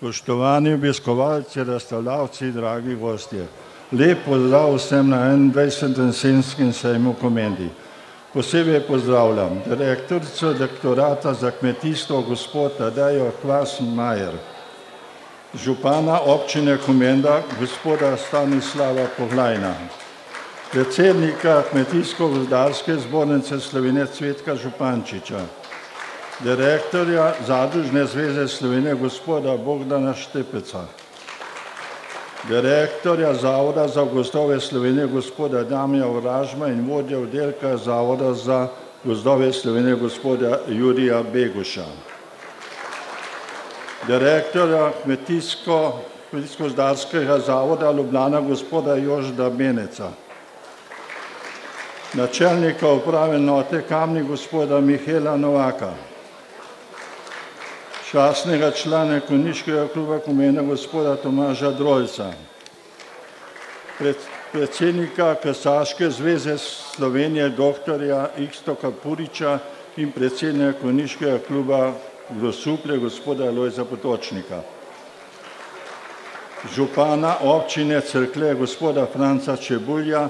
Spoštovani obiskovalci, razstavljavci, dragi gostje. Lep pozdrav vsem na 21. senskem sejmu Komendi. Posebej pozdravljam direktorico doktorata za kmetijstvo gospod Tadejo Kvasmajer, župana občine Komenda gospoda Stanislava Poglajna, predsednika Kmetijsko-gozdarske zbornice Slovenije Cvetka Župančiča, direktorja Zadružne zveze Slovenije gospoda Bogdana Štepeca, direktorja Zavoda za gozdove Slovenije gospoda Damija Vražma in vodja oddelka Zavoda za gozdove Slovenije gospoda Jurija Beguša, direktorja Kmetijsko-gozdarskega zavoda Ljubljana gospoda Jožda Beneca, načelnika uprave enote Kamnik gospoda Mihela Novaka, častnega člana Konjiškega kluba Komena gospoda Tomaža Drojca, predsednika Kasaške zveze Slovenije doktorja Ikstoka Puriča in predsednika Konjiškega kluba Grosuplje gospoda Lojza Potočnika, župana občine Cerklje gospoda Franca Čebulja,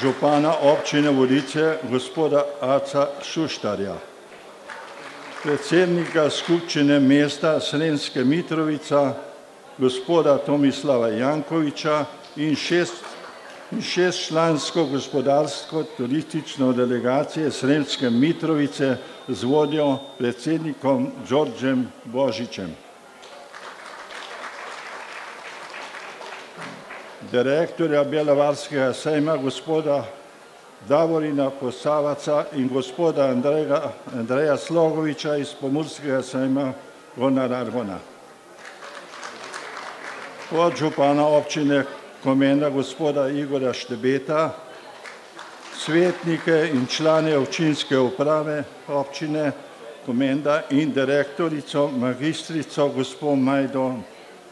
župana občine Vodice gospoda Aca Šuštarja predsednika skupščine mesta Srenske Mitrovica, gospoda Tomislava Jankoviča in šest, in šest člansko gospodarsko turistično delegacije Srenske Mitrovice z vodjo predsednikom Đorđem Božičem. Direktorja Belavarskega sejma gospoda Davorina Posavaca in gospoda Andreja, Andreja Slogoviča iz Pomurskega sejma Gonara Argona. Od župana občine Komenda gospoda Igora Štebeta, svetnike in člane občinske uprave občine Komenda in direktorico magistrico gospod Majdo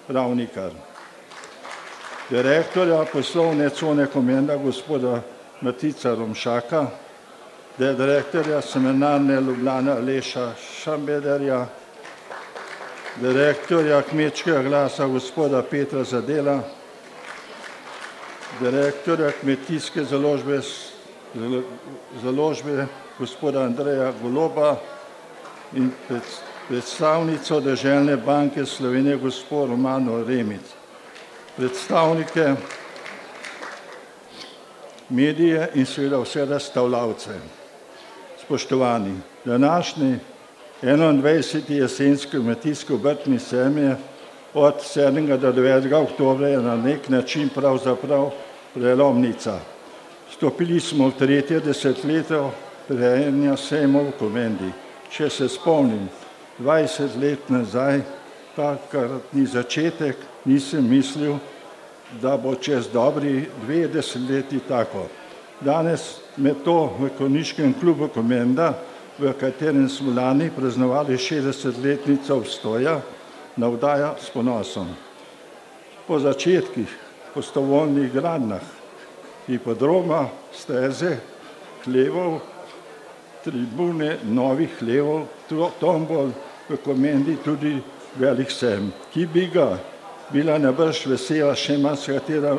Ravnikar. Direktorja poslovne cone Komenda gospoda Matica Romšaka, da je direktorja seminarne Ljubljana Leša Šambederja, direktorja kmečkega glasa gospoda Petra Zadela, direktorja kmetijske založbe, založbe gospoda Andreja Goloba in predstavnico Deželne banke Slovenije gospod Romano Remic, predstavnike medije in seveda vse razstavljavce. Spoštovani, današnji 21. jesenski kmetijsko obrtni semje od 7. do 9. oktobra je na nek način pravzaprav prelomnica. Stopili smo v tretje desetletje prejemanja sejmov v komendi. Če se spomnim, 20 let nazaj, takratni začetek, nisem mislil, da bo čez dobri dve desetletji tako. Danes me to v Koniškem klubu Komenda, v katerem smo lani praznovali 60-letnico obstoja, navdaja s ponosom. Po začetkih postovolnih gradnah hipodroma, steze, hlevov, tribune, novih hlevov, tombol v Komendi tudi velik sem, ki bi ga bila najbrž vesela še marsikatera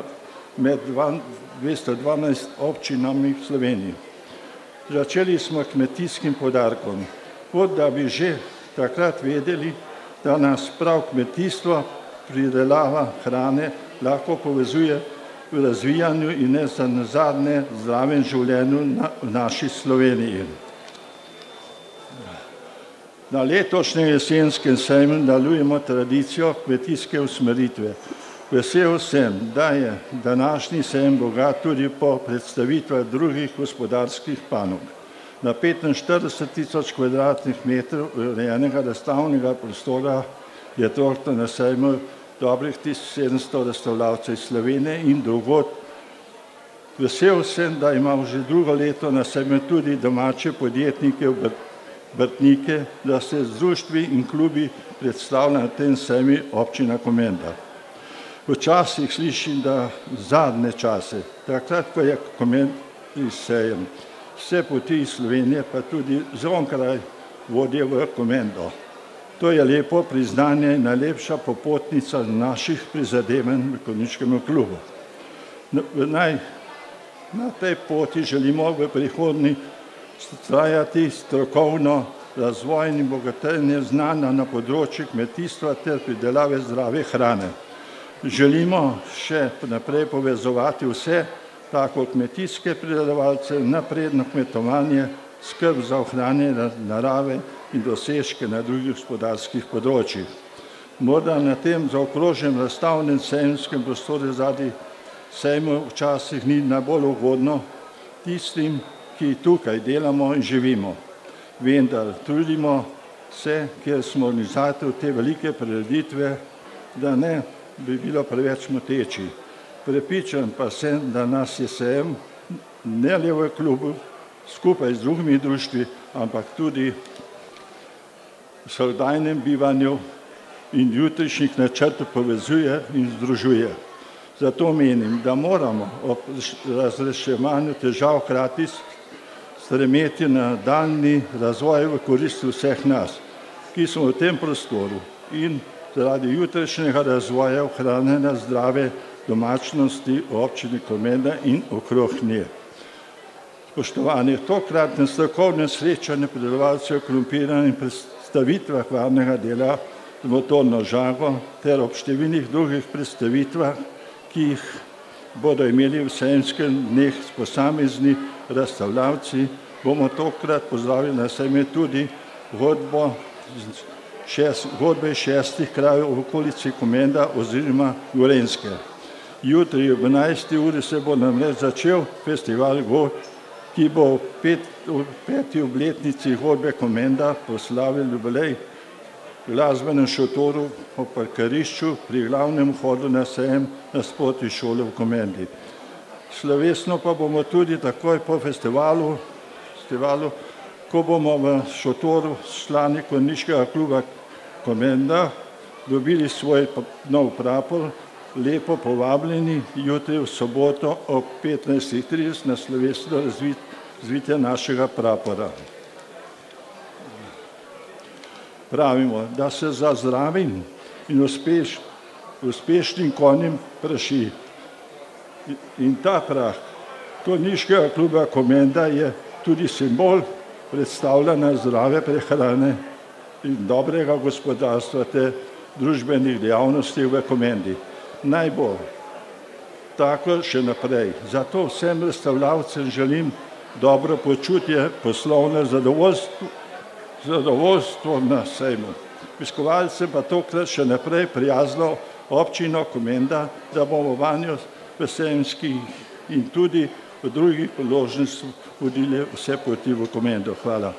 med 212 občinami v Sloveniji. Začeli smo kmetijskim podarkom, kot da bi že takrat vedeli, da nas prav kmetijstvo, pridelava hrane lahko povezuje v razvijanju in ne za nazadnje zdravem življenju na, v naši Sloveniji. Na letošnjem jesenskem sejmu nadaljujemo tradicijo kmetijske usmeritve. Vesel sem, da je današnji sejem bogat tudi po predstavitvah drugih gospodarskih panog. Na 45 tisoč kvadratnih metrov urejenega razstavnega prostora je toliko na sejmu dobrih 1700 razstavljavcev iz Slovenije in drugod. Vesel sem, da imamo že drugo leto na sejmu tudi domače podjetnike v vrtnike, da se z društvi in klubi predstavlja na tem semi občina Komenda. Včasih slišim, da zadnje čase, takrat, ko je Komendi sejem, vse poti iz Slovenije pa tudi zvonkraj vodijo v Komendo. To je lepo priznanje in najlepša popotnica naših prizadevanj v koničkem klubu. Naj na tej poti želimo v prihodnji trajati strokovno razvoj in bogatenje znanja na področju kmetijstva ter pridelave zdrave hrane. Želimo še naprej povezovati vse tako kmetijske pridelovalce, napredno kmetovanje, skrb za ohranjanje narave in dosežke na drugih gospodarskih področjih. Morda na tem zaokrožen razstavnem sejemskem prostoru zadnji sejmu včasih ni najbolj ugodno tistim, ki tukaj delamo in živimo. Vendar trudimo se, kjer smo organizator te velike prireditve, da ne bi bilo preveč moteči. Prepričan pa sem, da nas je sejem ne le v klubu, skupaj z drugimi društvi, ampak tudi v vsakdanjem bivanju in jutrišnjih načrtov povezuje in združuje. Zato menim, da moramo ob razreševanju težav hkrati stremeti na daljni razvoj v korist vseh nas, ki smo v tem prostoru in zaradi jutrišnjega razvoja ohranjanja zdrave domačnosti občine Komenda in okrog nje. Spoštovani, tokratne strokovne srečanje predelovalcev krompirja in predstavitvah varnega dela z motorno žago ter ob številnih drugih predstavitvah, ki jih bodo imeli v sejemskem dneh s posamezni razstavljavci, bomo tokrat pozdravili na sejme tudi godbo šest, godbe šestih krajev v okolici Komenda oziroma Gorenske. Jutri ob 11. uri se bo namreč začel festival god ki bo pet, v peti obletnici hodbe Komenda proslavil jubilej glasbenem šotoru po parkarišču pri glavnem vhodu na sejem na spoti šole v Komendi. Slovesno pa bomo tudi takoj po festivalu, festivalu ko bomo v šotoru člani konniškega kluba Komenda dobili svoj nov prapor, lepo povabljeni jutri v soboto ob 15.30 na slovesno razvitje našega prapora. Pravimo, da se za zdravim in uspeš, uspešnim konjem praši. In ta prah Torniškega kluba Komenda je tudi simbol predstavljanja zdrave prehrane in dobrega gospodarstva te družbenih dejavnosti v Komendi naj bo tako še naprej. Zato vsem razstavljavcem želim dobro počutje, poslovne zadovoljstvo, zadovoljstvo na sejmu. Obiskovalcem pa tokrat še naprej prijazno občino Komenda, da bomo vanjo v sejemski in tudi po drugih priložnostih vodile vse poti v komendo. Hvala.